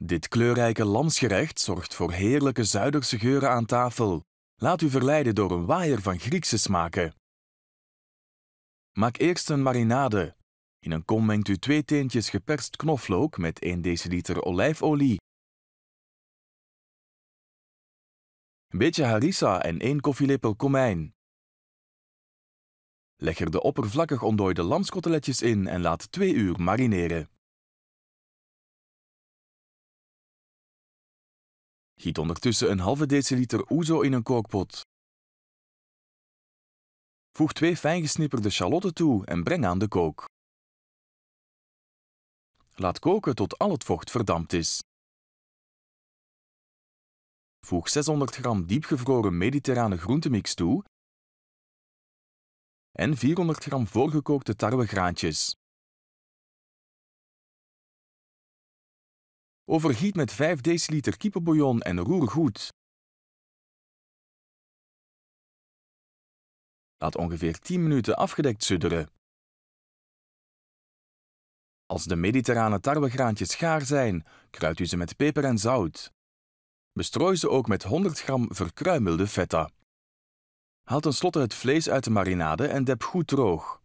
Dit kleurrijke lamsgerecht zorgt voor heerlijke Zuiderse geuren aan tafel. Laat u verleiden door een waaier van Griekse smaken. Maak eerst een marinade. In een kom mengt u twee teentjes geperst knoflook met 1 deciliter olijfolie, een beetje harissa en 1 koffielepel komijn. Leg er de oppervlakkig ontdooide lamskoteletjes in en laat 2 uur marineren. Giet ondertussen een halve deciliter ouzo in een kookpot. Voeg twee fijngesnipperde shallotten toe en breng aan de kook. Laat koken tot al het vocht verdampt is. Voeg 600 gram diepgevroren mediterrane groentemix toe en 400 gram voorgekookte tarwegraantjes. Overgiet met 5 deciliter kippenbouillon en roer goed. Laat ongeveer 10 minuten afgedekt sudderen. Als de mediterrane tarwegraantjes gaar zijn, kruid u ze met peper en zout. Bestrooi ze ook met 100 gram verkruimelde feta. Haal tenslotte het vlees uit de marinade en dep goed droog.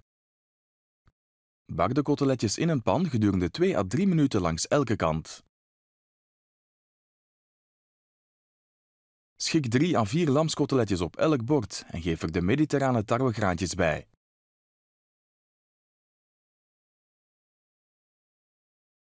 Bak de koteletjes in een pan gedurende 2 à 3 minuten langs elke kant. Schik 3 à 4 lamskoteletjes op elk bord en geef er de mediterrane tarwegraantjes bij.